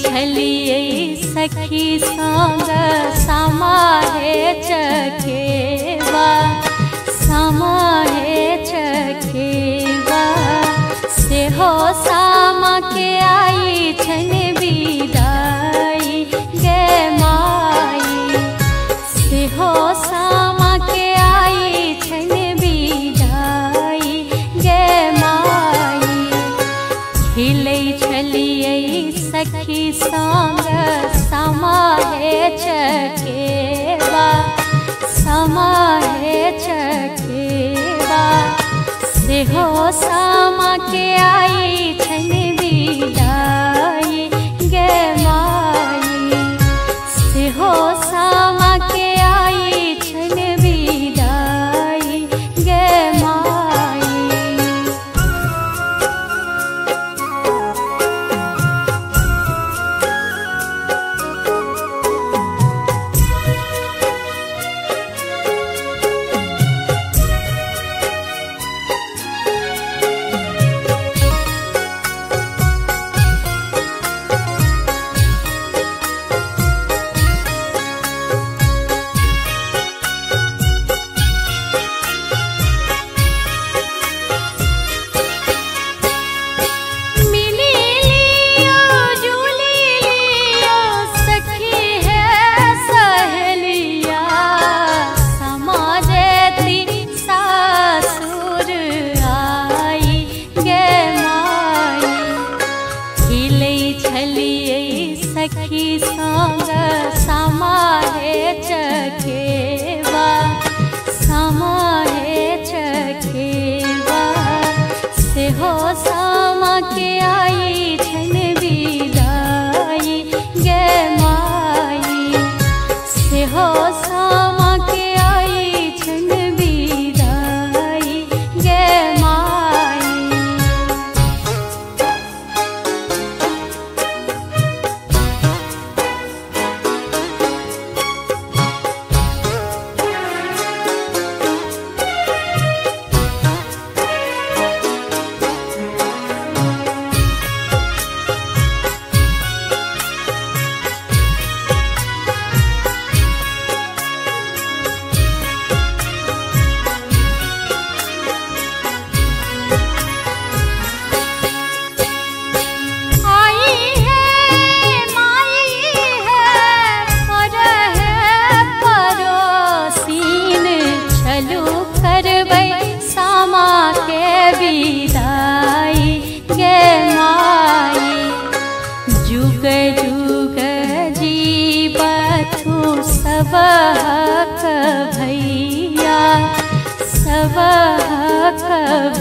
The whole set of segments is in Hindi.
छलिए सखी सांग समाहे चखेवा हो सामा के आई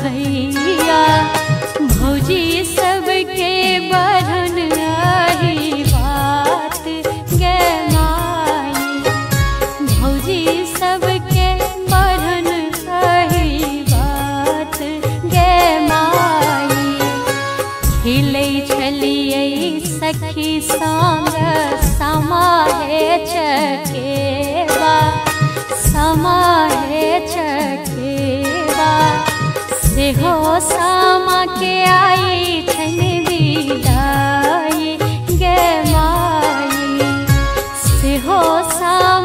भैया। भौजी सबके बल सामा के आई थन विदाई गे माई से सामा